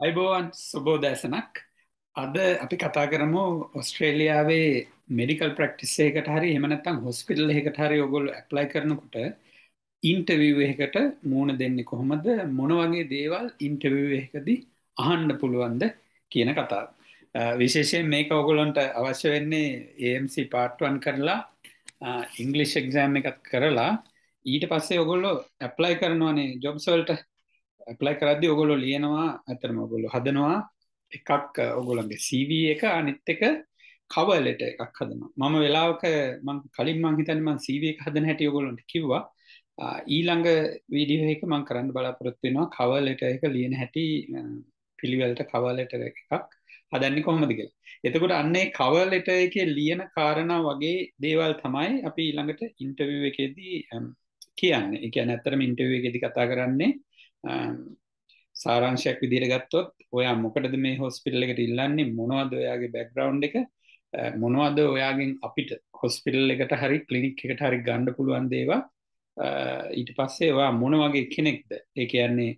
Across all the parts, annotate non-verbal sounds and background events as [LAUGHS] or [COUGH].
අයිබෝවන් සුබෝදෑසනක් අද අපි කතා කරමු ඔස්ට්‍රේලියාවේ මෙඩිකල් ප්‍රක්ටිස්සේකට හරි එමනත්තම් හොස්පිටල් එකට හරි ඔගොල් ඇප්ලයි කරනකොට ඉන්ටවිව් එකට මූුණ දෙන්නේ කොහොමද? මොන වගේ දේවල් ඉන්ටවිව් එකදී අහන්ඩ පුළුවන්ද කියන කතා විශේෂයෙන් මේක ඔගොලොන්ට අවශ්‍ය වෙන්නේ AMC පාට්වන් කරලා ඉංගලිෂ් එක්සෑම් එකත් කරලා ඊට පස්සේ ඔගොල්ලො ඇප්ලයි කරනවානේ ජොබ්සල්ට ඇප්ලයි කරදදි ඔගොලො ලියනවා ඇතරම ඔගොලො හදනවා. එකක් ඔගොලන්ගේ CV එක අනිත් එක කවලට එකක් හදනවා. මම වෙලාවක මං කලින් මං හිතන්න මං CV එක හදන හැටි ඔගොලොන්ට කිව්වා. ඊළඟ වීඩියෝ එක මං කරන්න බලාපොරොත්තු වෙනවා. කවලට එක ලියන හැටි පිළිවෙලට කවලට එකක් හදන්නේ කොහොමද කියලා. එතකොට අන්නේ කවලට එකේ ලියන කාරණා වගේ දේවල් තමයි අපි ඊළඟට ඉන්ටර්විව් එකේදී කියන්නේ. ඒ කියන්නේ ඇත්තටම ඉන්ටර්විව් එකේදී කතා කරන්නේ. සාරංශයක් විදිහට ගත්තොත් ඔයා මොකටද මේ හොස්පිටල් එකට ඉල්ලන්නේ? මොනවද ඔයාගේ බෑග්ග්‍රවුන්ඩ් එක? මොනවද ඔයාගෙන් අපිට හොස්පිටල් එකට හරි ක්ලිනික් එකට හරි ගන්න පුළුවන් දේවල්? ඊට පස්සේ ඔයා මොන වගේ කෙනෙක්ද? ඒ කියන්නේ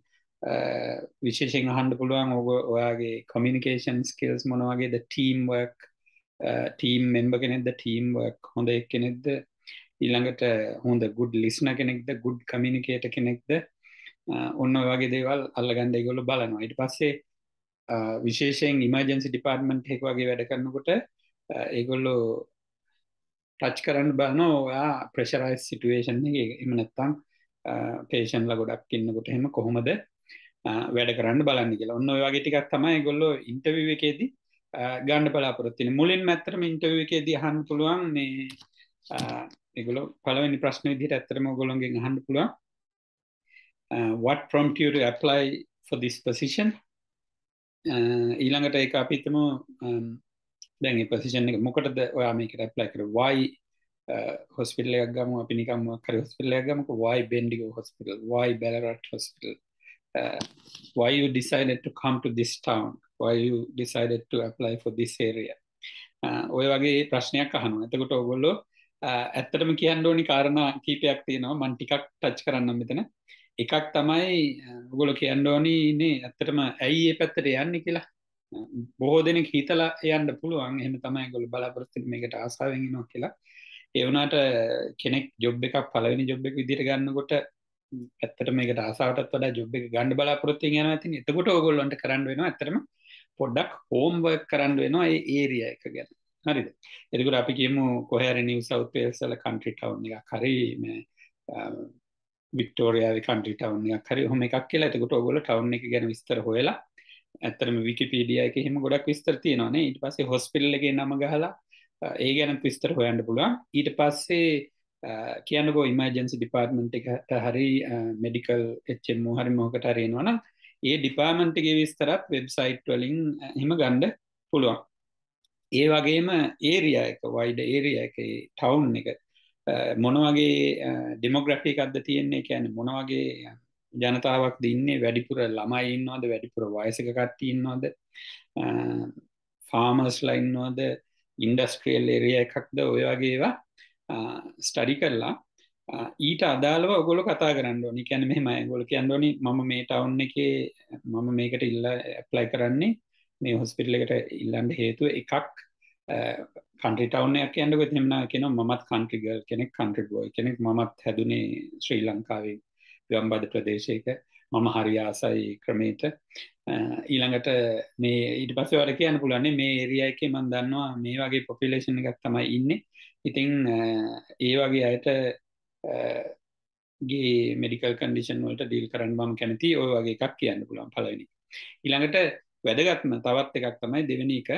විශේෂයෙන් අහන්න පුළුවන් ඔබ ඔයාගේ කොමියනිකේෂන් ස්කිල්ස් මොන වගේද? ටීම් වර්ක් ටීම් මෙම්බර් කෙනෙක්ද? ටීම් වර්ක් හොඳ කෙනෙක්ද? ඊළඟට හොඳ ගුඩ් ලිස්න කෙනෙක්ද? ගුඩ් කමියනිකේට කෙනෙක්ද? ඔන්න වගේ දේවල් අල්ලගන්න ඒගොල්ල බලනවා. ඊට පස්සේ විශේෂයෙන් ඉමර්ජන්සි ඩිපාර්ට්මන්ට් එක වගේ වැඩ කරනකොට ඒගොල්ලෝ ටච් කරන්න බලන ඔයා ප්‍රෙෂරයිස් සිටුවේෂන් එක. එම නැත්තම් පේෂන්ල ගොඩක් ඉන්නකොට හෙම කොහොමද වැඩ කරන්න බලන්න කියලා. ඔන්න ඔය වගේ ටිකක් තමයි ඒගොල්ලෝ ඉන්ටර්විව් එකේදී ගන්න බලාපොරොත්තු වෙන්නේ. මුලින්ම ඇත්තටම ඉන්ටර්විව් එකේදී අහන්න පුළුවන් මේ ඒගොල්ලෝ පළවෙනි ප්‍රශ්න විදිහට ඇත්තටම ඔයගොල්ලෝගෙන් අහන්න පුළුවන්. uh, Uh, what prompt you to apply for this position? Uh, ඊළඟට ඒක අපිතම um, දැන් පසිෂන් එක මොකටද ඔයා මේකට ඇප්ලයි කර? වයි හොස්පිටල් එකක් ගම? අපි නිකම් කර හොස්පිටල් එකක් ගමක. Why Bendigo hospital why Ballarat hospital why you decided to come to this town? Why you decided to apply for this area? Uh, ඔය වගේ ප්‍රශ්නයක් අහනවා. එතකොට ඔගොල්ලෝ ඇත්තටම කියන්න ඕනි කාරණා කීපයක් තියෙනවා. මන් ටිකක් ටච් කරන්න මෙතන. එකක් තමයි ගොල කියන්න ඕනීනේ ඇත්තටම ඇයි ඒ පැත්තට යන්න කියලා. බොහෝ දෙනෙක් හිතලා යන්න පුළුවන්. එහෙම තමයි ගොල බලාපොරොත්තු මේකට ආසාවෙන් ඉනවා කියලා. ඒ වුණාට කෙනෙක් ජොබ් එකක් පළවෙනි ජොබ් එක විදිහට ගන්නකොට ඇත්තට මේකට ආසාවටත් වඩා ජොබ් එක ගන්න බලාපොරොත්තු වෙනවා ඉතින් එතකොට ඕගොල්ලන්ට කරන්න වෙනවා ඇත්තටම පොඩ්ඩක් හෝම් වර්ක් කරන්න වෙනවා ඒ ඒරියා එක ගැන. හරිද? එතකොට අපි කියමු කොහේ හරි නිව් සවුත් වේල්ස් වල කන්ට්‍රි ටවුන් එකක්. හරි මේ වික්ටෝරයාව කන්ටි ටවන්යක් හරි හොම එකක් කියලා. එතකොට ඔගොල ටවන් එක ගැන විස්තර හොයලා ඇත්තරම විකිපීඩිය එක හෙම ගොඩක් විස්තර තියෙනවානේ ඊට පස්සේ හොස්පිල්ලගේ නම ගහලා ඒ ගැන විස්තර හොයන්න පුළුවන්. ඊට පස්සේ කියන්නකෝ ඉමර්ජන්සි ඩිපාර්ට්මන්ට් එකට හරි මෙඩිකල් එච්චෙම් හරි මොකට හරිෙනවන ඒ ඩිපාර්මන්ට්ගේ විස්තරත් වෙබ්සයිට් වලින් හෙම ගණ්ඩ පුළුවන්. ඒ වගේම ඒරිය එක වයිඩ ඒරිය එක ටවුන් එක මොනවගේ ඩෙමොග්‍රෆි එකක්ද තියෙන්නේ? කියන්න මොනවගේ ජනතාවක් දින්නේ වැඩිපුර ළමයි ඉන්නවාද? වැඩිපුර වයසක කට්ටි ඉන්නවාද? ෆාමස්ලා ඉන්නවාද? ඉන්ඩස්ට්‍රියල් එරිය එකක්ද? ඔය වගේවා ස්ටඩි කරලා ඊට අදාළව ඔගොල කතා කරන්න ඕනි. කැන මෙහෙම ගොල කියන්නඩෝනි මම මේ ටවුන් එක මම මේකට ඉල්ල ඇප්ලයි කරන්නේ මේ හොස්පිටල එකට ඉල්ලන්ඩ හේතුව එකක් කන්ට්‍රි ටවන්යක් කියන්නක තිෙමන කෙන මත් කන්ට්‍රිගල් කෙනෙක් කන්ට්‍රිගෝයි කෙනෙක්. මත් හැදුනේ ශ්‍රී ලංකාවේ ගම්බද ප්‍රදේශයක. මම හරි ආසයි ක්‍රමේට ඊළඟට මේ ඊට පස වර කියන්න පුලන්නේ මේ ඒරිය එක මන් දන්නවා මේ වගේ පොපිලේෂන් එකක් තමයි ඉන්න. ඉතිං ඒ වගේ අයට ගේ මෙඩිකල් කන්ඩිෂන් වලට ඩීල් කරන්න බම කැනති ඔය වගේ එකක් කියන්න පුළන් පලවෙනි ඊළඟට වැදගත්ම තවත් එකක් තමයි දෙවැනි එක.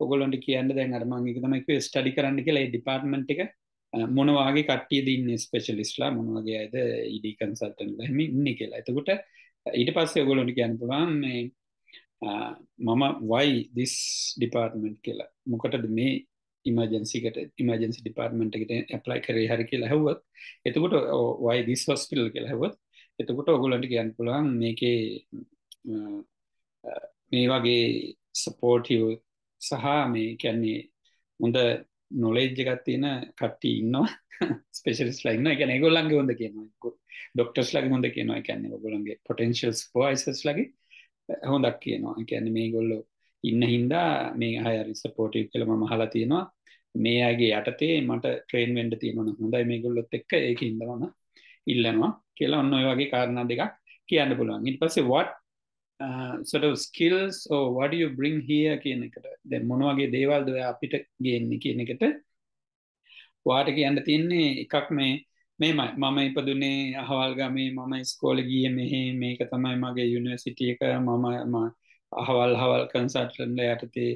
ඔගොලොන්ට කියන්න දැන් අරමංගේක තමයික ස්ටඩි කරන්න කියලා ඩිපාර්ට්මන්ට් එක මොනවාගේ කට්ටිය දන්න ස්පෙශලිස්ලා මොනවගේ අද ඉඩි කන්සල්ටන් හම ඉන්න කියලා. එතකොට ඊට පස්සේ ඔගොලොන්ට කියන්න පුළන් මේ මම වයි දිස් ඩිපාර්ට්මන්ට් කියලා. මොකටද මේ ඉමජන්සිකට ඉමජන්සි ඩිපාර්ට්මන්ට් එකට ඇප්ලයි කරේ හරි කියලා හැවත් එතකොට වයි දිස් හොස්පිල් කියලා හැවත් එතකොට ඔගොලන්ට කියන්න පුළන් මේකේ මේ වගේ සපෝටව සහ මේ කැන්නේ හොඳ නොලේජ් එකත් තියෙන කට්ටි ඉන්නවා. ස්පෙශලිස් ලයින්න එක ගොල්ලන්ගේ හොඳ කියනවා. ඩොක්ටර්ස් ලගේ හොඳ කියනවා. කැන්නේ ගොලන්ගේ පොටන්ශල් පෝයිසස් ලගේ හොඳක් කියනවා. එකැන මේ ගොල්ලො ඉන්න හින්දා මේ අය රිසපෝටව් කළම මහලා තියෙනවා. මේ අගේ යටතේ මට ට්‍රේන් වෙන්ඩ තියෙනවන හොඳයි මේ ගොල්ලොත් එක්ක ඒක ඉදවන ඉල්ලනවා කියලා ඔන්න ඔය වගේ කාරණා දෙකක් කියන්න පුළුවන්. ඉට පස්සේ what uh, sort of skills or what do you bring here කියන එකට. දැන් මොන වගේ දේවල්ද ඔය අපිට ගේන්නේ කියන එකට. වාට කියන්න තියෙන්නේ එකක් මේ මේමයි. මම ඉපදුනේ අහවල් ගමේ මම ස්කෝල ගිය මෙහෙ. මේක තමයි මගේ යුනිවර්සිටිය එක. මම අහවල් හවල් කන්සට්ලන්ඩ යටතේ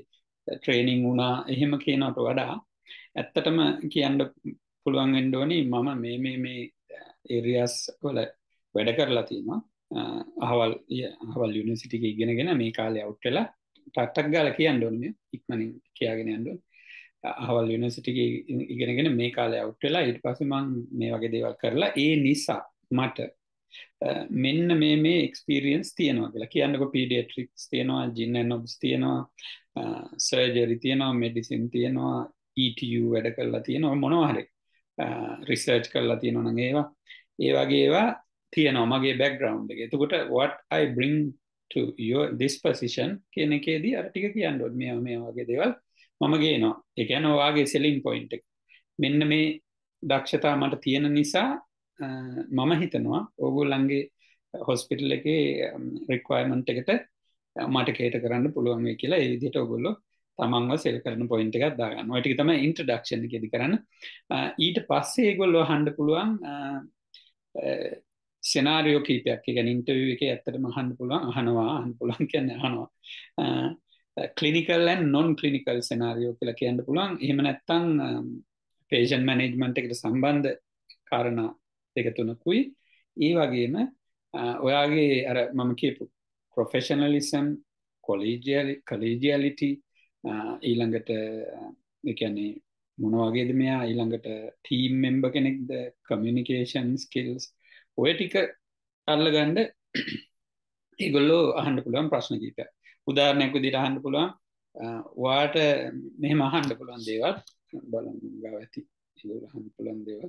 ට්‍රේනිං වුණා. එහෙම කියනට වඩා ඇත්තටම කියන්න පුළුවන් එන්ඩෝනි මම මේ මේ මේ ඒරියස් වල වැඩ කරලා තියෙනවා. අහවල් අහවල් යුනිසිටික ඉගෙනගෙන මේ කාලය අවුට්ටලා ටක්ටක් ගාල කියන්න ඕන්න ඉක්මනින් කියාගෙන අන්ඩුවන් අහවල් යුනිසිටික ඉගෙනගෙන මේ කාලය අවුට්ටලා ඉට පසමං මේ වගේ දේවල් කරලා ඒ නිසා මට මෙන්න මේ මේ එක්ස්පිරියන්ස් තියෙනවා කියලා. කියන්නක පීඩියට්‍රික්ස් තියෙනවා ජින්න නොබ්ස් තියෙනවා සර්ජරි තියෙනවා මෙඩිසින් තියෙනවා ETU වැඩ කරලා තියෙනවා මොනවාහරි රිසර්ච් කරලා තියෙනවා නගේවා ඒ වගේවා තියෙනවා මගේ බැක්ග්‍රවන්් එක. එතකොට what I bring to your this position කියන එකේදී අර ටික කියන්න ඕනේ. මේ මේ වගේ දේවල් මම ගේනවා. ඒ කියන්නේ ඔයාගේ selling point එක. මෙන්න මේ දක්ෂතා මට තියෙන නිසා මම හිතනවා ඕගොල්ලන්ගේ හොස්පිටල් එකේ රික්වයර්මන්ට් එකට මට කේට කරන්න පුළුවන් වෙයි කියලා. ඒ විදිහට ඔයගොල්ලෝ තමන්ව සෙල් කරන පොයින්ට් එකක් දාගන්න. ඔය ටික තමයි ඉන්ට්‍රොඩක්ෂන් එකේදී කරන්න. ඊට පස්සේ ඒගොල්ලෝ අහන්න පුළුවන් සෙනාරියෝ කීපයක් ගැන ඉන්ටර්වියු එක ඇත්තටම අහන්න පුළුවන් අහනවා අහන්න පුළුවන් කියන්නේ අහනවා. Clinical and non clinical scenario කියලා කියන්න පුළුවන්. එහෙම නැත්තම් පේෂන් මැනේජ්මන්ට් එකට සම්බන්ධ කාරණා දෙක තුනකුයි. ඒ වගේම ඔයාගේ අර මම කියපු ප්‍රොෆෙෂනලිසම් කොලීජියලි කලීජියලිටි ඊළඟට එකන්නේ මොන වගේද මෙයා? ඊළඟට ටීම් මෙම්බ කෙනෙක්ද? කමියනිකේෂන් ස්කිල්ස් ඔය ටික අල්ල ගණ්ඩ ඒගොල්ලෝ අහන්ඩ පුළුවන් ප්‍රශ්න කීප උදාරණයක් විදිට අහන්ඩ පුළුවන් වාට මෙහෙම අහන්ඩ පුළුවන් දේවත් බලන් ගව ඇති. හන් පුළන් දේව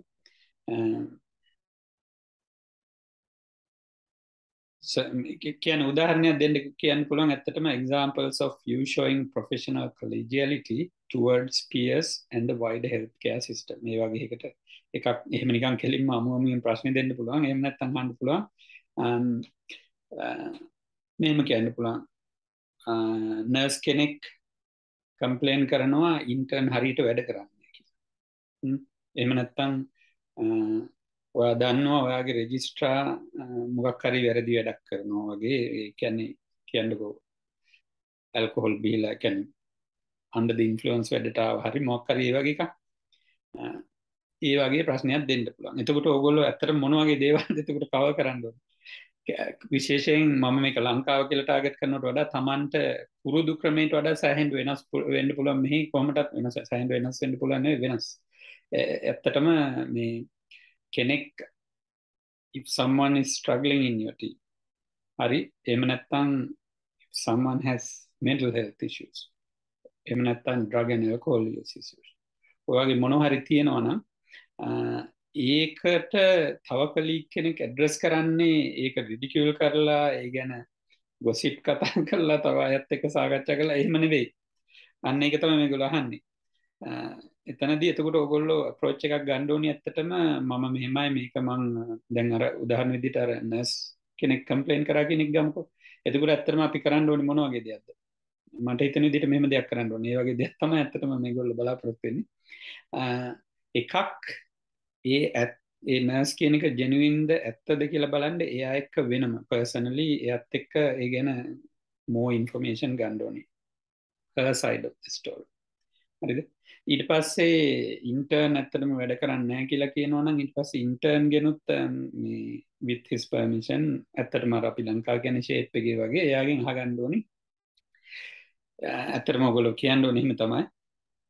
කියන උදාහරණයක් දෙන්න කියන්න පුළුවන් ඇත්තටම examples of you showing professional collegiality towards peers and the wider healthcare system. මේ වගේ එකට එකක් එහෙම නිකන් කෙලින්ම අමුමමින් ප්‍රශ්න දෙන්න පුළුවන්. එහෙම නැත්නම් අහන්න පුළුවන්. මෙහෙම කියන්න පුළුවන්. නර්ස් කෙනෙක් කම්ප්ලේන් කරනවා ඉන්ටර්න් හරියට වැඩ කරන්නේ කියලා. එහෙම නැත්නම් ඔයා දන්නවා ඔයාගේ රෙජිස්ට්‍රා මොකක් හරි වැරදි වැඩක් කරනවා වගේ. කියන්නේ කියන්නකෝ ඇල්කොහොල් බීලා කැන අන්ඩ ඉන්ෆලන්ස් වැඩටාව හරි මොක්කර ඒ වගේ එකක්. ඒ වගේ ප්‍රශ්නයක් දෙන්න පුළුවන්. එතකොට ඔගොල්ලො ඇතර මොනවගේ දේවල් එතකට කව කරන්න විශේෂයෙන් මම මේක ලංකාව කියලටාගත් කරනට වඩා තමන්ට පුරුදු ක්‍රමේට වඩා සෑහෙන් වෙනස් වෙන්න පුළන් මෙහි කොමටත් වෙනස් සෑන් වෙනස් වෙන්න පුලන්න වෙනස්. ඇත්තටම මේ කෙනෙක් if someone is struggling in your team හරි? එහෙම නැත්තම් someone has mental health issues එහෙම නැත්තම් drug and alcohol use issues. ඔයගේ මොනවා හරි තියෙනවා නම් ඒකට තව කලීක් කෙනෙක් ඇඩ්‍රස් කරන්නේ ඒක රිඩිකියල් කරලා ඒ ගැන ගොසිප් කතා [LAUGHS] කරලා තව අයත් එක සාකච්ඡා කරලා එහෙම නෙවෙයි. අන්න ඒක තමයි මේගොල්ලෝ අහන්නේ. එතනදී එතකොට ඔගොල්ලෝ අප්‍රෝච් එකක් ගන්න ඕනේ ඇත්තටම මම මෙහෙමයි මේක මං දැන් අර උදාහරණ විදිහට අර නර්ස් කෙනෙක් කම්ප්ලේන් කරා කෙනෙක් ගමුකෝ. එතකොට ඇත්තටම අපි කරන්න ඕනේ මොන වගේ දෙයක්ද? මට හිතෙන විදිහට මෙහෙම දෙයක් කරන්න ඕනේ. ඒ වගේ දෙයක් තමයි ඇත්තටම මේගොල්ලෝ බලාපොරොත්තු වෙන්නේ. එකක් ඒ ඇත් ඒ නර්ස් කියන එක ජෙනුවින්ද ඇත්තද කියලා බලන්න එයා එක්ක වෙනම. පර්සනලි එයත් එක්ක ඒ ගැන මෝ ඉන්ෆර්මේෂන් ගන්න ඕනේ. Her side of the story. හරිද? ඊට පස්සේ ඉන්ටර්න් ඇත්තටම වැඩ කරන්න කියලා කියනවනම් ඊට පස්සේ ඉන්ටර්න් ගෙනුත් um, මේ with his permission ඇත්තටම අර අපි ලංකා කියන ෂේප් එකේ වගේ එයාගෙන් අහගන්න ඕනි. Uh, ඇත්තටම ඔයගොල්ලෝ කියන්න ඕනේ එහෙම තමයි.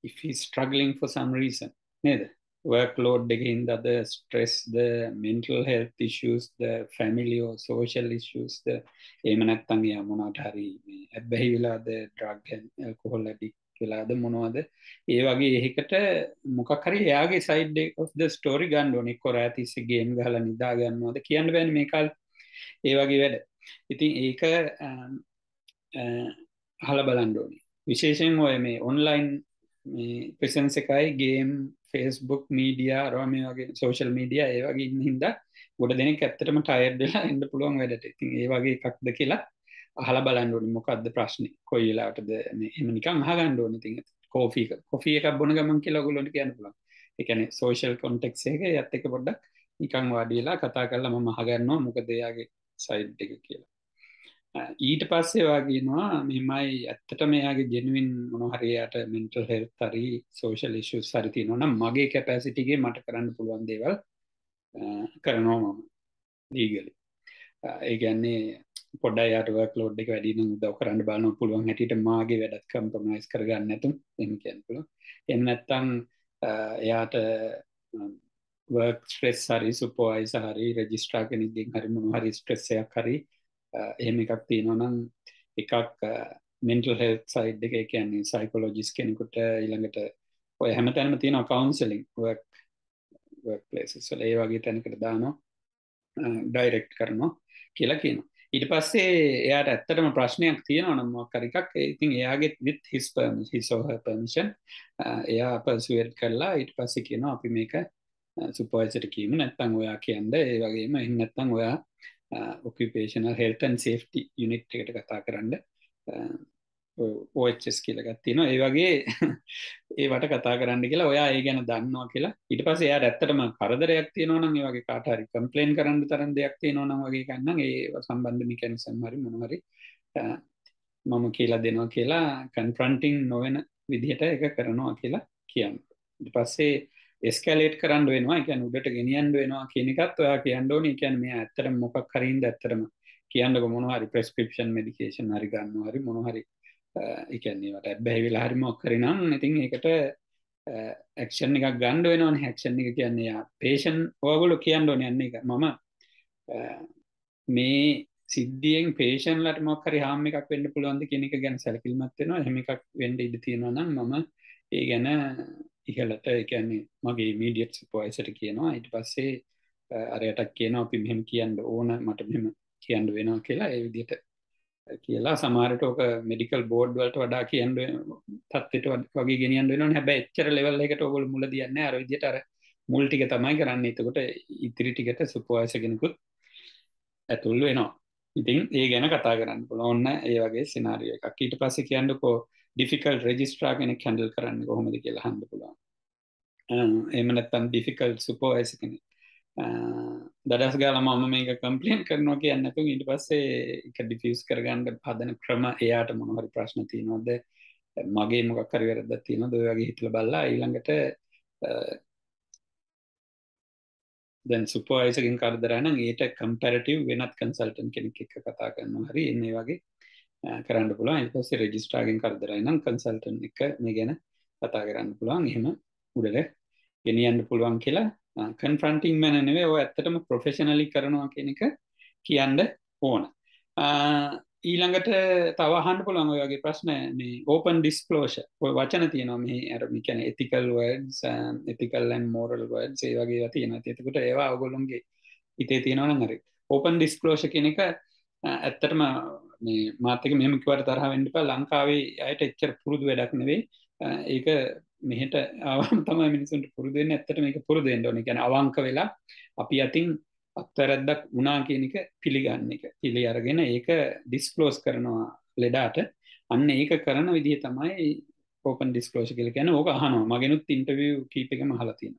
If he's struggling for some reason. නේද? Workload එකකින් ද the stress the mental health issues the family or social issues the එහෙම නැත්නම් එයා මොනවට හරි මේ ඇබ්බැහි වෙලාද drug and alcohol addict වෙලාද මොනවද? ඒ වගේ එහෙකට මොකක් හරි එයාගේ සයිඩ් of the story ගන්න ඕනේ. එක්ක රෑ තිස්සේ ගේම් ගහලා නිදා ගන්නවද කියන්න බෑනේ මේ කාලේ. ඒ වගේ වැඩ. ඉතින් ඒක හල බලන්ඩෝනි විශේෂෙන් ඔය මේ ඔන්ලයින් ප්‍රසන්ස එකයි ගේම් ෆෙස්බුක් මීඩිය රෝම වගේ සෝශල් මීඩිය ඒවගේ හිද ගොඩ දෙනෙ ඇත්තටම ටයර්ඩලා එන්න පුළුවන් වැඩට. ඉතින් ඒ වගේ එකක්ද කියලා අහල බලන්ඩුවනි මොකක්ද ප්‍රශ්න? කොයිලාටද එම නිකම් හගණ්ඩුවන ති කෝෆී කොෆිය එකක් බොන ගමන් කියලා ගොලොට කියන්න පුලන් එකන සෝශල් කොන්ටෙක් එක ඇත්ත එක පොඩ්ඩක් නිකං වාඩියලා කතා කරලා මම හගන්නවා මොකදයාගේ සයිඩ් එක කියලා. ඊට පස්සේ වගේනවා මෙමයි ඇත්තට මෙයාගේ ජෙනුවන් මොනහරයට මෙන්ටල් හෙල් තරි සෝෂල් ඉශු සරිති නොනම් මගේ කැපැසිටිගේ මට කරන්න පුළුවන් දේවල් කරනවා මම දීගලි ඒගැන්නේ පොඩ යට ලෝඩ් එක වැඩින දව කරන්න බලන්න පුළුවන් හැටිට මාගේ වැඩත් කම්පමයිස් කරගන්න ඇතුම් එම කියන්න පුළ එම නැත්තං එයාට වර්ක් ස්ට්‍රෙස් හරි සුපෝයිස හරි රජිස්ට්‍රා කෙනෙක්ගෙන් හරි මොන හරි ස්ට්‍රෙස්සයක් හරි එහෙම එකක් තියෙනවනම් එකක් මෙන්ටල් හෙල් සයිඩ් එක කියන්නේ සයිකෝලොජිස් කෙනෙකුට ඊළඟට ඔය හැම තැනම තියෙන කවන්සලින් ලේසස් වල ඒ වගේ තැනකට දානවා ඩයිරෙක්් කරනවා කියලා කියනවා. ඊට පස්සේ එයාට ඇත්තටම ප්‍රශ්නයක් තියෙනවා නම් මොකක්කරිකක් ඉතින් එයාගේ විත් හිස් පර්ම හිසෝහ පර්මිෂන් එයා පර්සුවට් කරලා ඊට පස්සේ කියනවා අපි මේක සුපෝයිසට කීම නැත්තං ඔයා කියන්ද ඒ වගේම එන්නත්තං ඔයා ඔකපේෂනල් හෙල්ටන් සේෆ්ටි යුනිට් එකට කතා කරන්න ඕච්චස් කියලගත් තින ඒ වගේ [LAUGHS] ඒවට කතා කරන්න කියලා ඔයා ඒ ගැන දන්නවා කියලා. ඉට පස එයා ඇත්තටම කරදරයක් තියෙනවනම් ඒ වගේ කාටහරි කම්පලේන් කරන්න තරන් දෙයක් තියෙනවනම් වගේ කන්න ඒ සම්බන්ධ මිකැනිසම් හරි මොනහරි uh, මම කියලා දෙනවා කියලා කන්ෆ්‍රන්ටිං නොවෙන විදිහට එක කරනවා කියලා කියන්න ඉට පස්සේ එස්කලේට් කරන්න වෙනවා. එකන් උඩට ගෙනියන්ඩ වෙනවා කියනකත් ඔයා කියන්නඩෝන එකන් මේ ඇත්තර මොකක් කරින්ද ඇත්තරම කියන්නක මොනහරි ප්‍රස්ක්‍රපෂන් මඩිකේෂන් හරි ගන්න හරි මොනහරි එකන්නේට ඇබැහි වෙලා හරිමක් කරනම් ඉතින් එකට ඇක්ෂන් එකක් ගණ්ඩ වෙනවා හැක්ෂන් එක කියන්නේ පේෂන් ඕගොලු කියන්නඩෝන යන්න එක මම මේ සිද්ධියෙන් පේෂන්ලට මොක්කරි හාම එකක් වෙන්න පුළුවන්ද කෙනෙක ගැන සැලකිල්මත්වෙනවා හෙම එකක් වෙන්ඩ ඉඩ තියෙනවා නම් මම ඒ ගැන ඉහලට එකන්නේ මගේ මීඩියට් පොයිසට කියනවා. ඉට පස්සේ අරයටක් කියනවා අපි මෙහෙම කියන්න ඕන මට මෙම කියන්න වෙනවා කියලා ඒ විදිට කියලා. සමාරට ඕක මෙඩිකල් බෝඩ් වලට වඩා කියන්න තත්වට වගේ ගෙනියන් වෙන හැබ එච්චර ලෙවල් එකට ඔගොල මුල දියන්න අර විදිට අර මුල්ටික තමයි කරන්න. එතකොට ඉතිරි ටිකට සුපවාසගෙනකුත් ඇතුල් වෙනවා. ඉතින් ඒ ගැන කතා කරන්න පුළ ඔන්න ඒ වගේ සිනාරිය එකක්. ඊට පස්ස කියන්නකෝ ඩිෆිකල් රෙජිස්ට්‍රා කෙනෙ කැඩල් කරන්න කොහොමද කියලා හන්ඩ පුළුවන්. එම නැත්තම් ඩිෆිකල් සුපෝ ඇස කෙනෙ දඩස් ගාල මම මේක කම්පලේන් කරනවා කියන්නතු ඉට පස්සේ එක ඩිෆියස් කරගන්න පදන ක්‍රම එයාට මොනහරි ප්‍රශ්න තියනවද? මගේ මොකක්කරි වැරද තියෙන දොයගේ හිටල බල්ලා ඊළඟට දැන් සුපෝයිසකින් කරදරන ඒට කම්පරටව් වෙනත් කන්සල්ටන් කෙනෙක් එක කතා කරන්න හරි එන්නේ වගේ කරන්න පුළුවන්. ඊට පස්සේ රෙජිස්ට්‍රාගෙන් කරදරයි. නම් කන්සල්ටන්ට් එක මේ ගැන කතා කරන්න පුළුවන්. එහෙම උඩට ගෙනියන්න පුළුවන් කියලා. කන්ෆ්‍රන්ටිං මැන නෙවෙයි. ඔය ඇත්තටම ප්‍රොෆෙෂනලි කරනවා කියන එක කියන්න ඕන. ඊළඟට තවහන්න පුළන් ඔයගේ ප්‍රශ්න මේ ඕපන් ඩිස්කලෝෂ ඔය වචන තියෙනවා මේ ඇරමි කැන එතිකල් වඩස් එතිකල්ලන් මෝරල් වඩ් ඒ වගේ තියෙන එතකට ඒවා ඔගොලුන්ගේ ඉතේ තියෙනවන හරි. ඕපන් ඩිස්කලෝෂ කෙනෙක ඇත්තටම මේ මාතක මෙමකිවට තරහ වෙන්ඩිප ලංකාවේ අයට එච්චර පුරුදු වැඩක් නෙවෙයි. ඒක මෙහට ආවම් තම මිනිසුන්ට පුරුදුවෙන් ඇත්තට මේක පුරුදුෙන් ඕන. ගැන අවංක වෙලා අපි අතින් අත්තරැද්දක් වනා කියනක පිළිගන්න එක. පිළි අරගෙන ඒක ඩිස්කලෝස් කරනවා ලෙඩාට. අන්න ඒක කරන විදිහ තමයි පෝපන් ඩිස්කලෝෂ කල ගැන ඕක අහනවා. මගෙනුත් ඉන්ටවිය කීපකම හලතින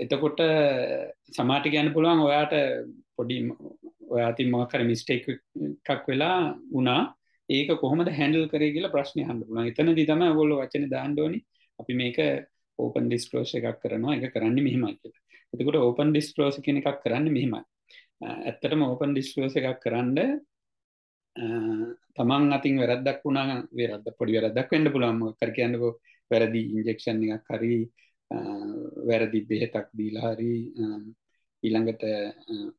එතකොට සමාටි ගැන්න පුළුවන් ඔයාට පොඩි ඔයාති මොකර මිස්ටේක් එකක් වෙලා වනා ඒක කොහොමද හැඩල් කරේ කියලා ප්‍රශ්නය හන්ඩුන එතන දිතම ගොල්ල වචන දාන්ඩෝනි අපි මේක ඕපන් ඩිස්කලෝෂ එකක් කරනවා. එක කරන්න මෙහෙමයි කියලා. එතකොට ඕපන් ඩිස්කලෝස කෙන එකක් කරන්න මෙහෙමයි. ඇත්තටම ඕපන් ඩිස්කලෝස එකක් කරන්න තමන් අතින් වැරදක් වුණා වෙරද පොඩි වැරදක් වෙන්න පුළන්ම කර කියන්නකෝ වැරදි ඉන්ජෙක්ෂන් එකක් හරි වැරදි බෙහෙතක් දීලා හරි ඊළඟට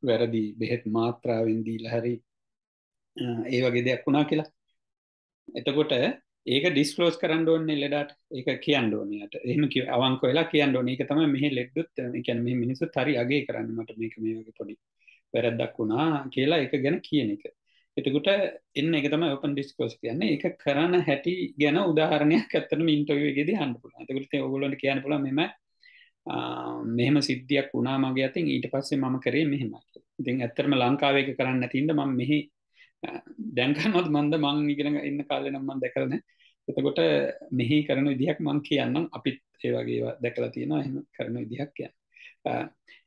වැරදි බෙහෙත් මාත්‍රාවෙන් දීලා හරි ඒ වගේ දෙයක් වුණා කියලා. එතකොට ඒක ඩිස්කලෝස් කරන්න ඕන්නේ ලෙඩට. ඒක කියන්න ඕනයට එහෙම අවංක වෙලා කියන්න ඕන. එක තම මෙහ ලෙඩ්ඩුත් එකැන මේ මිනිසු හරි අගේ කරන්න මට මේක මේ වගේ පොඩි වැරැද්දක් වුණා කියලා එක ගැන කියන එක. එතකොට එන්න එක තම ඔපන් ඩිස්කෝස් කියන්නේ. එක කරන්න හැටි ගැන උදාහරණයක් ඇත්තටම ඉන්ටර්වියුවේදී අහන්න පුළුවන්. එතකොට ඔයගොල්ලන්ට කියන්න පුළුවන් මෙම මෙහෙම සිද්ධියක් වුණා මගේ අතින් ඊට පස්සේ මම කරේ මෙහෙමයි කියලා. ඉතින් ඇත්තටම ලංකාවේ එක කරන්න නැති ඉඳ මම මෙහි දැන් කරනවත් මන්ද මං ඉගෙන ඉන්න කාලේ නම් මම දැකලා නැහැ. එතකොට මෙහි කරන විදිහක් මං කියන්නම් අපිත් ඒ වගේ දැකලා තියෙනවා එහෙම කරන විදිහක් කියන්න.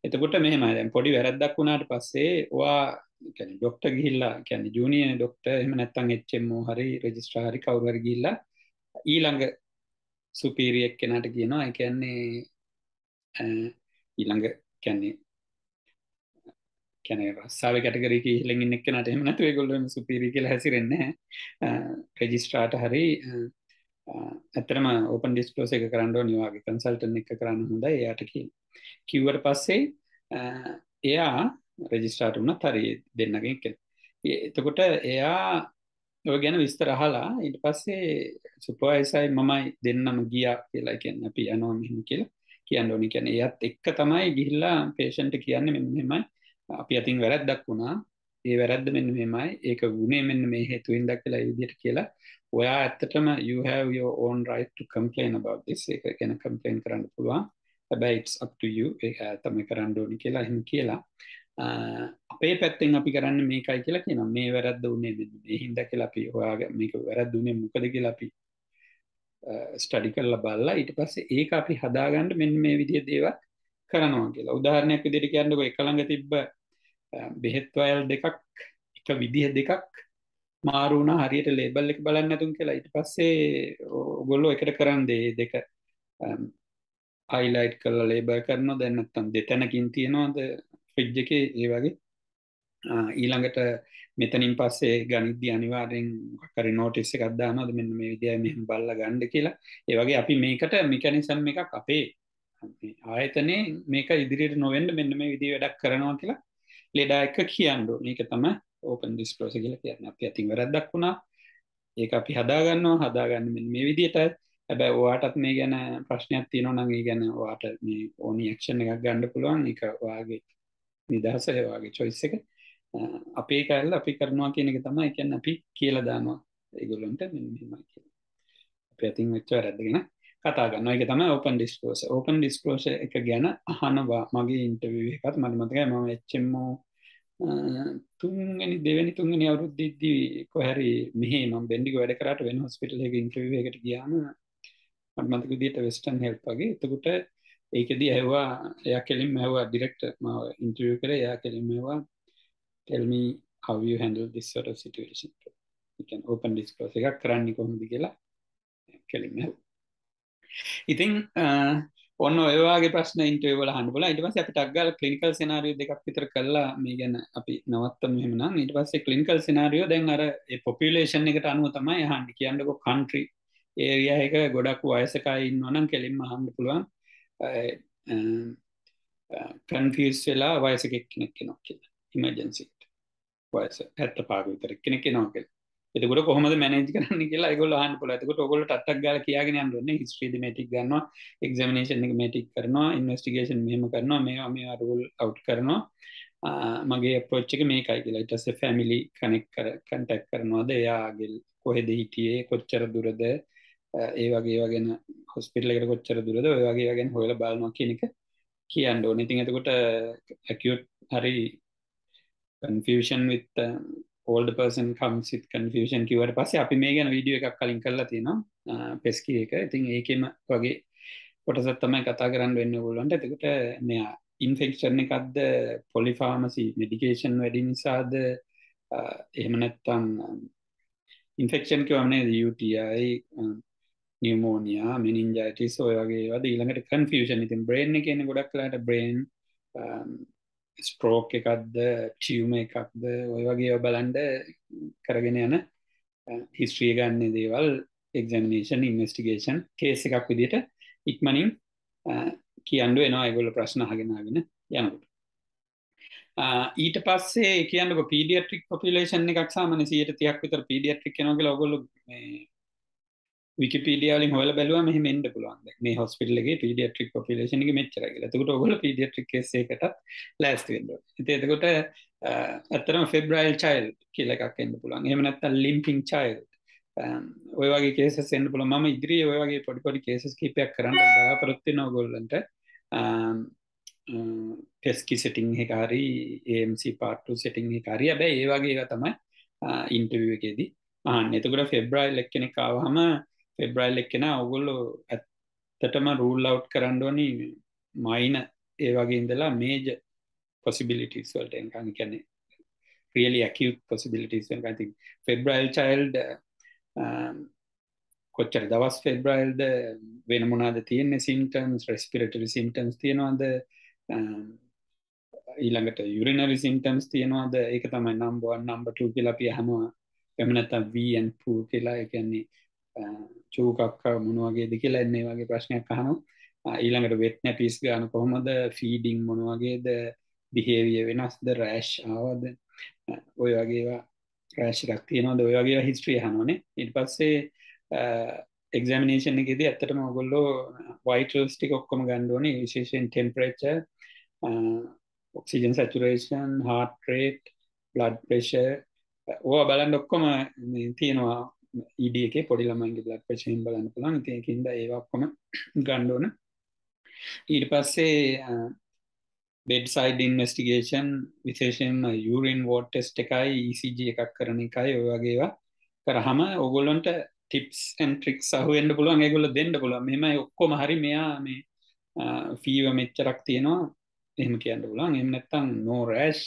එතකොට මෙහෙමයි දැන් පොඩි වැරද්දක් වුණාට පස්සේ ඔයා කියන්නේ ડોක්ටර් ගිහිල්ලා කියන්නේ ජූනියර් ડોක්ටර් එහෙම නැත්නම් HMO හරි රෙජිස්ට්‍රාර් හරි කවුරු හරි ගිහිල්ලා ඊළඟ සුපීරියර් කෙනාට කියනවා ඒ කියන්නේ ඊළඟ කියන්නේ කියන්නේ රස්සාව කැටගරි කිහිල්ලෙන් ඉන්න එක්කනට එහෙම නැතුව ඒගොල්ලෝ සුපීරියර් කියලා හැසිරෙන්නේ නැහැ. රෙජිස්ට්‍රාර්ට හරි ඇතරම ඕපන් ඩිස්කලෝස එක කරන්න නිවාගේ කන්සල්ටන් එක කරන්න හොඳ එයාට කිය කිව්වට පස්සේ එයා රෙජිස්ටාට වුණ තරී දෙන්නගෙන් කෙ එතකොට එයා ඔය ගැන විස්තරහලා ඉට පස්සේ සුපයිසයි මමයි දෙන්නම ගියා කියලා කියන්න අපි යනවා මෙහම කියලා. කියන්න ඕනි. කියන එයත් එක්ක තමයි ගිහිල්ලා පේෂන්ට කියන්න මෙ මෙමයි අපි අතින් වැරැද්දක් වුණා. ඒ වැරද්ද මෙන්න මෙමයි ඒක ගුණේ මෙන්න මේ හේතුවෙන් දක්කලා විදිට කියලා ඔයා ඇත්තටම you have your own right to complain about this. එක ගැන complain කරන්න පුළුවන්. හැබැයි it's up to you. ඒක තමයි කරන්න ඕනි කියලා එහෙම කියලා. අපේ පැත්තෙන් අපි කරන්න මේකයි කියලා කියනවා. මේ වැරද්ද උනේ මෙන්න මේ හින්දා කියලා අපි ඔයාගේ මේක වැරද්ද උනේ මොකද කියලා අපි ස්ටඩි කරලා බලලා ඊට පස්සේ ඒක අපි හදාගන්න මෙන්න මේ විදිහේ දේවල් කරනවා කියලා. උදාහරණයක් විදිහට කියන්නකො එක ළඟ තිබ්බ බෙහෙත් වයල් දෙකක් එක විදිහ දෙකක් මාරුණ හරියට ලේබල් එක බලන්න ඇතුන් කියලා. ඊට පස්සේ ඔගොල්ලෝ එකට කරන්න දේ දෙක අයිලයිට් කල්ල ලේබල් කරන දැන්නත්තම් දෙතැනකින් තියෙනවාද? ෆිජ් එක ඒ වගේ. ඊළඟට මෙතනින් පස්සේ ගනිද්‍ය අනිවාරෙන් කරි නෝටිස්ස එකක්දානද මෙන්න මේ විදිය මෙහම බල්ල ගණ්ඩ කියලා. ඒවගේ අපි මේකට මිකනිසම් එකක් අපේ ආයතනේ මේක ඉදිරියට නොවෙන්ඩ මෙන්න මේ විදි වැඩක් කරනවා කියලා ලෙඩා එක කියන්නඩෝ මේක තම ඕපන් ඩිස්කලෝස කියල කියන්න. අප ඇතින් වැරදක් වුණා. ඒක අපි හදාගන්නවා. හදාගන්න මේ විදියට හැබැ වාටත් මේ ගැන ප්‍රශ්නයක් තියන නගේ ගැන වාට මේ ඕනි ක්ෂණ එකක් ගණ්ඩ පුළුවන්. එක වාගේ නිදහසයවාගේ චොයිස් එක. අපේ කැල්ල අපි කරනවා කියන එක තමයි එකන්න අපි කියල දානවා. ඒගොල්ලොන්ට මෙමයි කිය අප ඇතින් වෙච්ච රැදගෙන කතාගන්න එක තම ඕපන් ඩිස්කෝස ඕපන් ඩිස්කලෝෂ එක ගැන අහනවා. මගේ ඉන්ටව එකත් මටමතකයි ම එච්චෙම්මෝ තුන්ගනි දෙවැනි තුන්ගනි අවුරුද්දිද්දී කොහැරි මෙහේ ම බෙන්ඩි වැඩ කරට වෙන හොස්පිටල එක ඉන්ටව එකට ගියාම මටමතක දිට වෙස්ටන් හෙල්පගේ එතකුට ඒකෙද ඇහවා එයා කෙලින් ඇහවා ඩිරෙක්ට මාව ඉන්ටව කර. එයා කෙලින්මවා ටෙල්මි how you handle this sort of situation. You can open disclose එකක් කරන්න කොහොමද කියලා කෙලින් ඉතින් ඔන්න ඔයවාගේ ප්‍රශ්න ඉන්ටවල හන්බල ඉට පස අපි ටක්ගල කලිනිකල් සෙනාරියෝ දෙකක් විතර කල්ලා මේ ගැන අපි නවත්තම මෙමනම් ඉට පස්සේ කලිනිකල් සෙනාරියෝ දැන් අර පොපිලේෂන් එකට අනුව තමයි හන්ඩි කියන්නක කන්ට්‍රී ඒරිය එක ගොඩක් වයසකයි ඉන්නවනම් කෙලින්ම හන්ඩ පුළුවන්. කන්ෆිස් වෙලා වයසකෙක් කෙනෙක් කෙනොක් කියලා. ඉමජන්සිට වයස ඇත්ත පාග විතර කෙනෙක් කෙනෝකෙල් එතකොට කොහොමද මැනේජ් කරන්න කියලා ඒගොල්ලෝ අහන්න පුළුවන්. එතකොට ඔයගොල්ලෝ ටට්ටක් ගාලා කියාගෙන යන්න ඕනේ. හිස්ටරි මෙටික් ගන්නවා, එක්සැමිනේෂන් එක මෙටික් කරනවා, ඉන්වෙස්ටිගේෂන් මෙහෙම කරනවා, මේවා මේවා රූල් අවුට් කරනවා. මගේ අප්‍රෝච් එක මේකයි කියලා. ඊට පස්සේ ෆැමිලි කනෙක්ට් කර කන්ටැක්ට් කරනවාද එයාගේ කොහෙද හිටියේ, කොච්චර දුරද, ඒ වගේ ඒවා ගැන හොස්පිටල් එකට කොච්චර දුරද, ඔය වගේ ඒවා ගැන හොයලා බලනවා කියන එක කියන්න ඕනේ. ඉතින් එතකොට acute හරි confusion with uh, old person comes with confusion කිව්වට පස්සේ අපි මේ ගැන වීඩියෝ එකක් කලින් කරලා තියෙනවා පෙස්කි එක. ඉතින් ඒකෙම වගේ කොටසක් තමයි කතා කරන්න වෙන්නේ ඕගොල්ලන්ට. එතකොට මෙයා ඉන්ෆෙක්ෂන් එකක්ද පොලිෆාමසි මෙඩිකේෂන් වැඩි නිසාද එහෙම නැත්නම් ඉන්ෆෙක්ෂන් කිව්වම නේද UTI නියමෝනියා මෙනින්ජයිටිස් ඔය වගේ ඒවාද ඊළඟට කන්ෆියුෂන් ඉතින් බ්‍රේන් එකේ ඉන්නේ ගොඩක් වෙලාට බ්‍රේන් ස්ප්‍රෝක් එකක්ද ටියම එකක්ද ඔය වගේ බලන්ඩ කරගෙන යන හිස්ට්‍රිය ගන්න දේවල් එක්ෂමිනේෂන් ඉන්වස්ටිගේෂන් කේස එකක් විදිට ඉක්මනින් කියන්ඩු එනවා ඇගොල ප්‍රශ්න හගෙනගෙන යනකුට. ඊට පස්සේ කියන්නක පීඩියට්‍රික් පොපිලේෂන් එකක් සාමන සියට තියක් විතර පීඩියට්‍රික් නොගල ඔගොල විකිපීඩියාලින් හොල බැලුව මෙහම එන්ඩ පුළුවන්. මේ හොස්පිටල්ගේ පීඩියට්‍රික් පොපිලේෂන එක මෙච්චර කියලා. එතකොට ඔගොල්ලෝ පීඩියට්‍රික් කේස් එකකට ලෑස්ති වෙන්න ඕනේ. ඉතින් එතකොට ඇත්තරම ෆෙබ්‍රයිල් චයිල් කියල එකක් එන්න පුළන් එමනත්ත ලිම්පිං චයිල් ඔය වගේ කේස සෙන්ඩ පුළ ම ඉදිරී ඔය වගේ පොඩිපොඩි කේසස් කිපයක් කරන්න බලාපොරොත්ති නොගොල්ලන්ට ටෙස්කි සෙටිං හකාරි ඒMC පාට්ටු සෙටිං හකාරිය බෑ ඒ වගේ තමයි ඉන්ටවිය එකේදී ආන්න එතකට ෆෙබ්‍රයිල් එක්කෙන කාවහම ෆෙබ්‍රයිල් එක්කෙන ඔගොල්ලො ඇත්තටම රූල් අව් කරන්නඩෝනි මයින ඒ වගේ ඉඳලා මේජ possibilities වලට. එන්කන් කැනෙ really acute possibilities when I think febrile child um, කොච්චර දවස් ෆෙබ්‍රයිල්ද වෙන මොනාද තියෙන්නේ සිම්ටම්ස් රෙස්පිරටරි සිම්ටම්ස් තියෙනවාද? ඊළඟට යුරිනරි සිම්ටම්ස් තියෙනවාද? ඒක තමයි නම්බුවන් නම්බට කියලා පිය හමවා එමනත්තම් වීන් පූ කියලා. එකන්නේ චූකක්ක මොනවගේද කියලා එන්නේ වගේ ප්‍රශ්නයක් අහනු ඊළඟට වෙත් නැපිස් ගාන කොහොමද? ෆීඩිං මොනවගේද බිහේවිය වෙනස්ද? රෑෂ් ආවද? ඔය වගේවා රෑශිකක් තියෙනවද? ඔය වගේ හිස්ට්‍රිය හනෝනේ ඉට පස්සේ එක්ෂමිනේෂන් එකෙද ඇත්තටම ඔගොල්ලෝ වයිටල්ස් ටික ඔක්කොම ගණ්ඩුවනේ විශේෂෙන් ටෙම්පරේච ඔක්සිජන් සචුරේෂන් හාර්ට්‍රේට් බ්ලඩ් ප්‍රේෂ ඕ බලන් ඔක්කොම තියෙනවා. ඉඩ එක පොඩිලමන්ගේ බ්ලඩ් ප්‍රශයෙන් බලන්න පුළන් තියකින්ද ඒවක්කොම ගණ්ඩෝන ඊට පස්සේ බෙඩ්සයිඩ ඉන්වස්ටිගේෂන් විශේෂෙන් යුරින් වෝට් ටෙස්ට එකයි ECG එකක් කරන එකයි ඔය වගේවා කරහම ඔගොල්ලොන්ට ටිප්ස් ඇන්ට්‍රික් සහුවෙන්ට පුළුවන්. ඒගොල දෙන්න පුළුව මෙම ඔක්කොම හරි මෙයා මේ ෆීව මෙච්චරක් තියෙනවා. එහෙම කියන්න පුලන් එමනත්තං නෝ රෑෂ්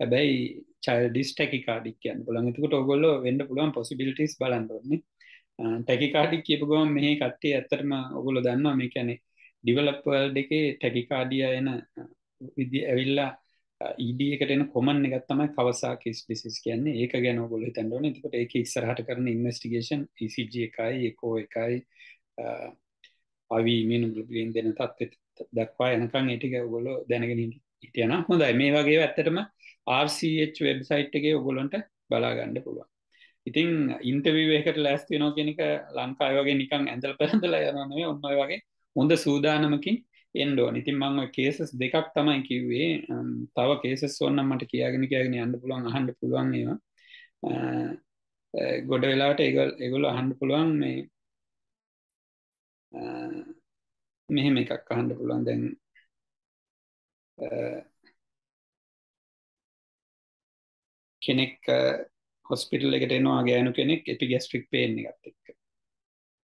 හැබැයි චල්ඩිස් ටැකි කාඩික් කියන්න පුළන් එතකට ඔගොල්ල වෙන්ඩ පුළුවන් පොසිබිලිටස් බලන්දන්නේ ටැකි කාඩික් කියපුගම මේ කට්ටේ ඇත්තරම ඔගොල දන්නවා. මේ කැනෙ ඩිවලප්වල් දෙකේ ටැකි කාඩිය එන විදි ඇවිල්ලා ඊඩකට එන කොමන් එකත් තමයි කවසා කිස් ඩිසිස් කියන්නේ. ඒක ගැන ගොල තැන්ඩන තිකට ඒක ඉස්සරහට කරන ඉන්වස්ටිගේෂන් ECG එකයි එකෝ එකයි අවිමීනු ගලබලින් දෙන තත්ව දක්වා යනකං ඒටික ඔගොල දැනගෙන හිටියන හොඳයි. මේ වගේ ඇත්තටම RCH වෙබ්සයිට් එකේ ඔගොලොන්ට බලාගණ්ඩ පුළුවන්. ඉතින් ඉන්ටවීවකට ලෑස්ති නෝ කෙනෙක ලංකායි වගේ නිකං ඇඳල් පැරඳල යනනේ ඔන්න වගේ හොඳ සූදානමකින් එන්ඩෝ ඉතින් මං කේසස් දෙකක් තමයි කිව්වේ. තව කේසස් ඔන්න මට කියාගෙන කියගෙන අන්න පුළුවන් අහන්ඩ පුළුවන් ඒවා. ගොඩ වෙලාට ඒගල් එගොල අහන්ඩ පුළුවන් මේ මෙහෙම එකක් අහන්ඩ පුළුවන්. දැන් කෙනෙක් හොස්පිටල් එකට එනවා ගෑනු කෙනෙක් එපි ගැස්ට්‍රික් පේෙන් එකත් එක්ක.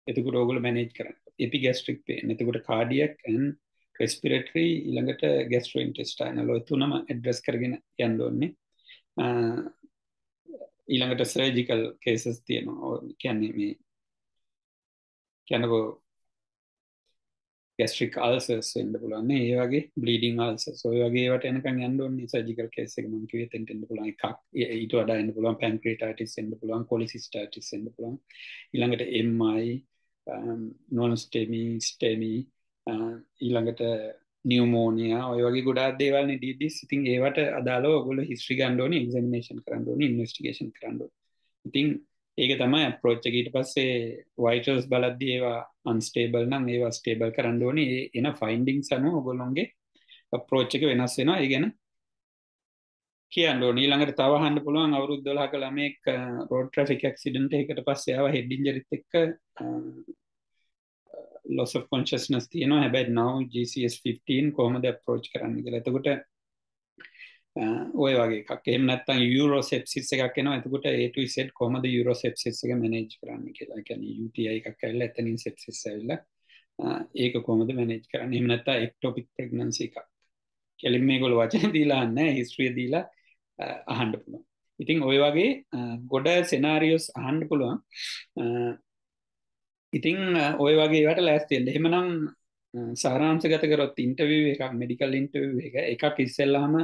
එතකුට ඕගල මැනේජ් කරන්න. එපි ගැස්ට්‍රික් පේෙන් එතකුට කාඩියක් ඇන් රෙස්පිරටරී ඉළඟට ගැස්ට්‍රෝයින් ටෙස්ටයින ලො තුනම එඩ්‍රස් කරගෙන යන්ඩෝන්නේ ඊළඟට සර්ජිකල් කේසස් තියෙනවා. කියන්නේ මේ කියැනකෝ ගැස්ට්‍රික් අල්සස් එන්ඩ පුලන්න ඒ වගේ බ්ලිඩිං අල්ස සොය වගේට එනක අන්ඩුවන් සජිකල් කේසක මංකිව තෙන්ට පුලන් එකක්. ඊට වඩා එන්න පුලන් පැන්ක්‍රේටටිස් එන්න පුලන් කොලිසිස්ටටිස් එන්න පුලන් ඉළඟට එම්මයි නොන්ස්ටේමී ස්ටේමී ඊළඟට නියමෝනිය um, uh, ඔය වගේ ගොඩා දේවල්න ඩඩ සිතින් ඒවට අදාලෝ ගොල හිස්ට්‍රි ගන්ඩෝන එක්ෂමිනේෂන් කරන්නඩෝන ඉන්වස්ටිගේෂන් කරන්නඩ ඉතින් ඒක තමයි අප්‍රෝච්චගීට පස්සේ වයිටර්ස් බලද්දි ඒවා අන්ස්ටේබල් නම් ඒවා ස්ටේබල් කරන්නඩෝන එන ෆයින්ඩිං සනු ඔගොල්ලොන්ගේ අප්‍රෝච්චක වෙනස් වෙනවා. ඒ ගැන කියන්නඩෝ නීළඟට තවහන්ඩ පුළුවන් අවුරුද්දොලා කළමෙක් රෝඩ ට්‍රෆික් ක්සිඩන්ට එකට පස්සයාව හෙඩ්ඩින් ජරිත එක්ක loss of consciousness තියෙනවා. හැබැයි now GCS 15 කොහොමද approach කරන්න කියලා. එතකොට ඔය වගේ එකක්. එහෙම නැත්නම් Eurosepsis එකක් එනවා. එතකොට A to Z කොහොමද Eurosepsis එක manage කරන්න කියලා. ඒ කියන්නේ UTI එකක් ඇවිල්ලා එතනින් sepsis ඇවිල්ලා ඒක කොහොමද manage කරන්නේ. එහෙම නැත්නම් ectopic pregnancy එකක්. කෙලින් මේගොල්ලෝ වචන දීලා නැහැ history දීලා අහන්න පුළුවන්. ඉතින් ඔය වගේ ගොඩ සෙනාරියෝස් අහන්න පුළුවන්. ඉතිං ඔය වගේට ලෑස්තිෙන්ට එහෙමනම් සාරාංශ ගත කරොත් ඉන්ටවව එකක් මෙඩිකල් ඉන්ටව එක එකක් ඉස්සෙල්ලාම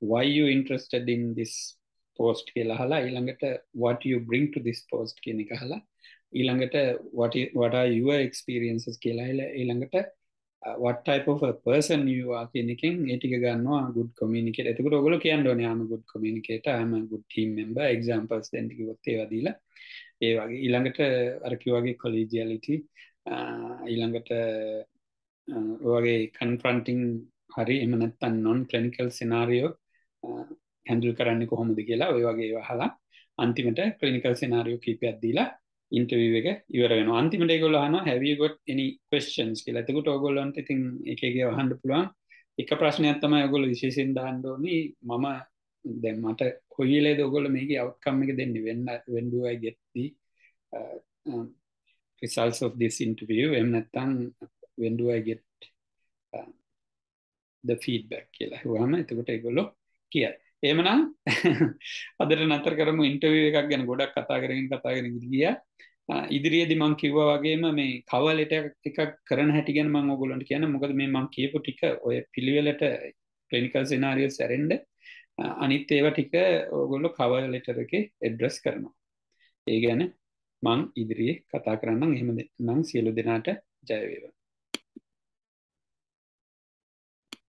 why interested in this post කියලා හලා ඊළඟට what you bring to this post කියන එක හලා ඊළඟට what what are your experiences කියලා ඊළඟට uh, what type of a person you are කියන එකෙන් ඒ ටික ගන්නවා good communicator එතකොට ඔයගොල්ලෝ කියන්න ඕනේ I'm a good communicator I'm a good team member examples දෙන්න කිව්වොත් ඒවා දීලා. ඒ වගේ ඊළඟට අරකි වගේ කොලීජියලිටි ඊළඟට uh, වගේ කන්ෆ්‍රන්ටිං හරි එම නැත්තන් නොන් කලිනිකල් සිනාරියෝ හැඳුල් කරන්න කොහොමද කියලා ඔය වගේ වහලා අන්තිමට ක්ලිනිකල් සෙනාරියෝ කීපයක් දීලා ඉන්ටර්විව් එක ඉවර වෙනවා. අන්තිමට ඒගොල්ලෝ අහනවා have you got any questions? කියලා. එතකොට ඕගොල්ලන්ට ඉතින් එක එක වහන්න පුළුවන්. එක ප්‍රශ්නයක් තමයි ඔයගොල්ලෝ විශේෂයෙන් දාන්න ඕනේ. මම දැන් මට කොයි වෙලේද ඔයගොල්ලෝ මේකේ අවුට්කම් එක දෙන්නේ? when when do i get the uh, um, results of this interview. එහෙම නැත්නම් when do i get uh, the feedback කියලා. හුවම එතකොට ඒගොල්ලෝ කියයි එහෙමනම් [LAUGHS] අදට නතර කරමු ඉන්ටර්විව් එකක් ගැන ගොඩක් කතා කරගෙන කතා කරගෙන ගියා. ඉදිරියේදී මම කිව්වා වගේම මේ කවර් ලෙටර් එකක් කරන හැටි ගැන මම ඔයගොල්ලන්ට කියන්න. මොකද මේ මම කියපු ටික ඔය පිළිවෙලට ක්ලිනිකල් සිනාරියෝස් ඇරෙන්න අනිත් ඒවා ටික ඔයගොල්ලෝ කවර් ලෙටර් එකේ ඇඩ්‍රස් කරනවා. ඒ ගැන මං ඉදිරියේ කතා කරන්නම්. එහෙම නම් සියලු දෙනාට ජය වේවා.